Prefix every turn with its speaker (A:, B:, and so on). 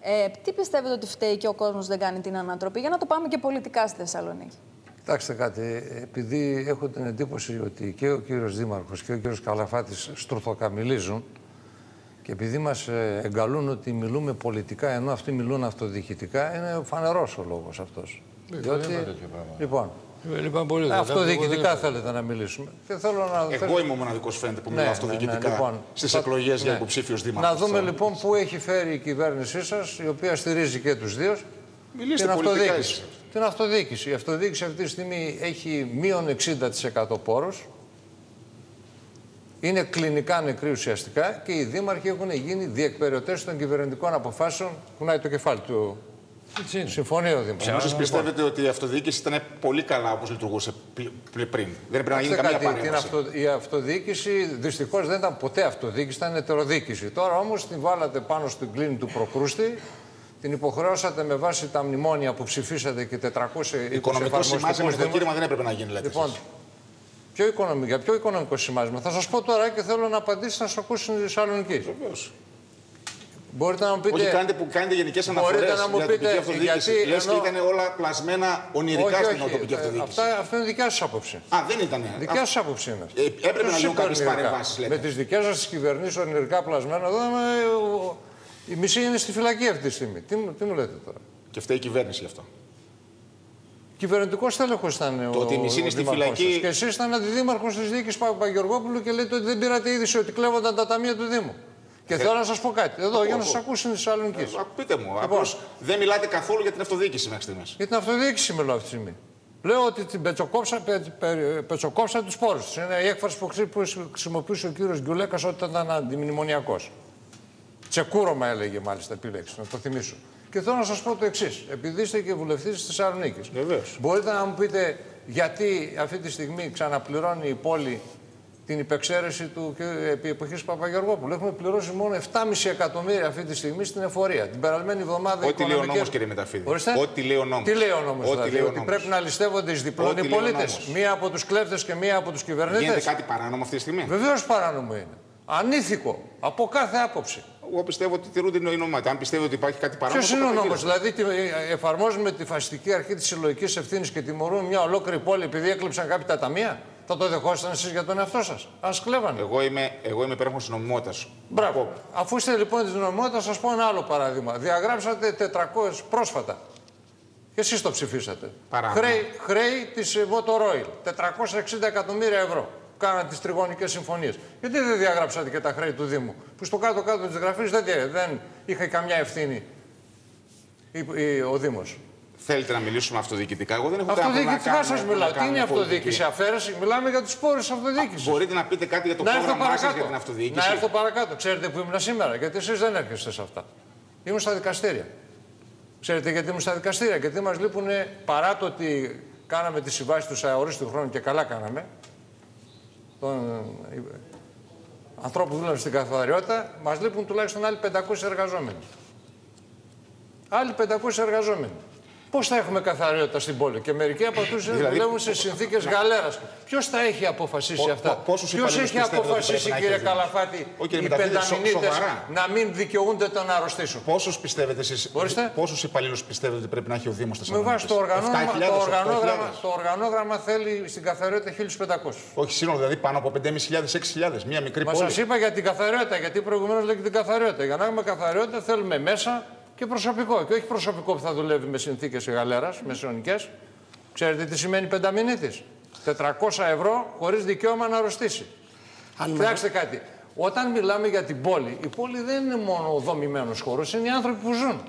A: Ε, τι πιστεύετε ότι φταίει και ο κόσμος δεν κάνει την ανατροπή, για να το πάμε και πολιτικά στη Θεσσαλονίκη.
B: Κοιτάξτε κάτι, επειδή έχω την εντύπωση ότι και ο κύριος Δήμαρχος και ο κύριος Καλαφάτης στρουθοκαμιλίζουν και επειδή μας ε, εγκαλούν ότι μιλούμε πολιτικά ενώ αυτοί μιλούν αυτοδιοικητικά, είναι φανερός ο λόγος αυτός.
C: Δεν Διότι... τέτοιο πράγμα.
B: Λοιπόν,
C: ε, λοιπόν, πολύ
B: αυτοδιοικητικά θέλετε να μιλήσουμε.
D: Και θέλω να... Εγώ είμαι ο μοναδικός φαίνεται που ναι, μιλάω αυτοδιοικητικά ναι, ναι, λοιπόν, στις εκλογές ναι. για υποψήφιο δήμαρχος.
B: Να δούμε λοιπόν πού έχει φέρει η κυβέρνησή σας, η οποία στηρίζει και τους δύο,
D: Μιλήστε την αυτοδιοίκηση.
B: Την αυτοδιοίκηση. Η αυτοδιοίκηση αυτή τη στιγμή έχει μείον 60% πόρους. Είναι κλινικά νεκροί ουσιαστικά και οι δήμαρχοι έχουν γίνει διεκπαιρεωτές των κυβερνητικών αποφάσεων. Κουνάει το κεφάλι του. Συμφωνεί ο Δήμαρχο.
D: Εσεί πιστεύετε ότι η αυτοδιοίκηση ήταν πολύ καλά όπως λειτουργούσε πριν; Δεν έπρεπε να γίνει καμία παρέμβαση.
B: Η αυτοδιοίκηση δυστυχώς δεν ήταν ποτέ αυτοδιοίκηση, ήταν ετεροδιοίκηση. Τώρα όμως την βάλατε πάνω στην κλίνη του προκρούστη την υποχρεώσατε με βάση τα μνημόνια που ψηφίσατε και 420
D: Οικονομικό σημάδι με το κήρυμα δεν έπρεπε να γίνει, λέτε.
B: Λοιπόν, ποιο οικονομικό, για ποιο οικονομικό σημάδι. Θα σας πω τώρα και θέλω να απαντήσετε να σας ακούσουν οι Θεσσαλονίκη.
D: Βεβαίω.
B: Μπορείτε να μου πείτε.
D: Όχι, κάνετε, που κάνετε γενικές αναφορές
B: να μου πείτε.
D: Γιατί. Λες ενώ... και ήταν όλα πλασμένα ονειρικά
B: όχι,
D: στην τοπική αυτοδιοίκηση.
B: Αυτά, αυτό είναι δικιά σας άποψη.
D: Α, δεν ήταν.
B: Δικιά σας άποψη είναι.
D: Ε, έπρεπε να γίνουν κάποιες παρεμβάσεις.
B: Με τις δικές σας κυβερνήσεις ονειρικά πλασμένα εδώ η μισή είναι στη φυλακή αυτή τη στιγμή. Τι, τι μου λέτε τώρα;
D: Και φταίει η κυβέρνηση γι' αυτό.
B: Κυβερνητικός τέλεχο ήταν
D: το ο, ότι η μισή είναι στη φυλακή.
B: Και εσείς ήταν αντιδήμαρχος της διοίκηση Παπαγεωργόπουλου και λέτε ότι δεν πήρατε είδηση ότι κλέβονταν τα ταμεία του Δήμου. Και ε, θέλω να σας πω κάτι. Εδώ, για να σας ακούσουν οι Θεσσαλονίκη. Ε,
D: πείτε μου. Λοιπόν, δεν μιλάτε καθόλου για την αυτοδιοίκηση μέχρι στιγμής.
B: Για την αυτοδιοίκηση μιλάω αυτή τη στιγμή. Λέω ότι την πετσοκόψα, πε, πε, πετσοκόψα τους πόρους τη. Είναι η έκφραση που χρησιμοποιούσε ο κύριος Γκιουλέκας όταν ήταν αντιμνημονιακός. Τσεκούρωμα έλεγε μάλιστα επιλέξει, να το θυμίσω. Και θέλω να σας πω το εξής. Επειδή είστε και βουλευτής της Θεσσαλονίκης, μπορείτε να μου πείτε γιατί αυτή τη στιγμή ξαναπληρώνει η πόλη την υπεξαίρεση του επί εποχής Παπαγεωργόπουλου. Έχουμε πληρώσει μόνο 7,5 εκατομμύρια αυτή τη στιγμή στην εφορία. Την περασμένη εβδομάδα.
D: Ό,τι λέει ο νόμος, κύριε Μεταφίδη. Ό,τι λέει ο νόμος.
B: Τι λέει ο νόμος, δηλαδή, ότι πρέπει να ληστεύονται εις διπλών οι πολίτες. Μία από τους κλέφτες και μία από τους κυβερνήτες.
D: Γίνεται κάτι παράνομο αυτή τη στιγμή;
B: Βεβαίως παράνομο είναι. Ανήθικο από κάθε άποψη.
D: Εγώ πιστεύω ότι τηρούνται οι νομιμότητα. Αν πιστεύω ότι υπάρχει κάτι παράνομο.
B: Ποιος είναι ο νόμος, δηλαδή εφαρμόζουμε τη φασιστική αρχή της συλλογικής ευθύνης και τιμωρούμε μια ολόκληρη πόλη επειδή έκλειψαν κάποια τα ταμεία; Θα το δεχόσασταν εσείς για τον εαυτό σας. Α κλέβανε.
D: Εγώ είμαι, εγώ είμαι υπέροχος της νομιμότητας.
B: Μπράβο. Αφού είστε λοιπόν της νομιμότητας, σας πω ένα άλλο παράδειγμα. Διαγράψατε 400 πρόσφατα. Και εσείς το ψηφίσατε. Χρέη, χρέη της Votor 460 εκατομμύρια ευρώ κάνατε τις τριγωνικές συμφωνίες. Γιατί δεν διαγράψατε και τα χρέη του Δήμου, που στο κάτω-κάτω της γραφής δεν, δεν είχε καμιά ευθύνη ο Δήμος.
D: Θέλετε να μιλήσουμε αυτοδιοικητικά; Εγώ δεν έχω
B: Αυτοδιοικητικά σας μιλάω. Τι είναι αυτοδιοίκηση, αφαίρεση; Μιλάμε για του πόρου αυτοδιοίκησης.
D: Μπορείτε να πείτε κάτι για το να πρόγραμμά σας για την αυτοδιοίκηση;
B: Να έρθω παρακάτω. Ξέρετε που ήμουν σήμερα, γιατί εσείς δεν έρχεστε σε αυτά. Ήμουν στα δικαστήρια. Ξέρετε γιατί ήμουν στα δικαστήρια, γιατί μας λείπουν παρά το ότι κάναμε τη συμβάση του αορίστου χρόνου και καλά κάναμε, των ε, ανθρώπων που δούλευαν στην καθαριότητα, μας λείπουν τουλάχιστον άλλοι 500 εργαζόμενοι. Άλλοι 500 εργαζόμενοι. Πώς θα έχουμε καθαριότητα στην πόλη; Και μερικοί από αυτούς δηλαδή, δουλεύουν σε συνθήκες γαλέρας. Ποιος θα έχει αποφασίσει αυτά; Ποιος έχει αποφασίσει, κύριε Καλαφάτη, οι πενταμινίτε να μην δικαιούνται το να αρρωστήσουν.
D: Πόσους πιστεύετε εσεί, πόσους υπαλλήλους πιστεύετε ότι πρέπει να έχει ο Δήμος στα
B: Με βάση το οργανόγραμμα, το οργανόγραμμα θέλει στην καθαριότητα 1500.
D: Όχι σύνολο, δηλαδή πάνω από 5.500-6.000. Μία μικρή πόλη.
B: Μα σας είπα για την καθαριότητα, γιατί προηγουμένως λέγεται την καθαριότητα. Για να έχουμε καθαριότητα θέλουμε μέσα και προσωπικό. Και όχι προσωπικό που θα δουλεύει με συνθήκες γαλέρας, μεσαιωνικέ. Ξέρετε τι σημαίνει πενταμινίτης; 400 ευρώ χωρίς δικαίωμα να αρρωστήσει. Κοιτάξτε κάτι. Όταν μιλάμε για την πόλη, η πόλη δεν είναι μόνο ο δομημένος χώρος, είναι οι άνθρωποι που ζουν.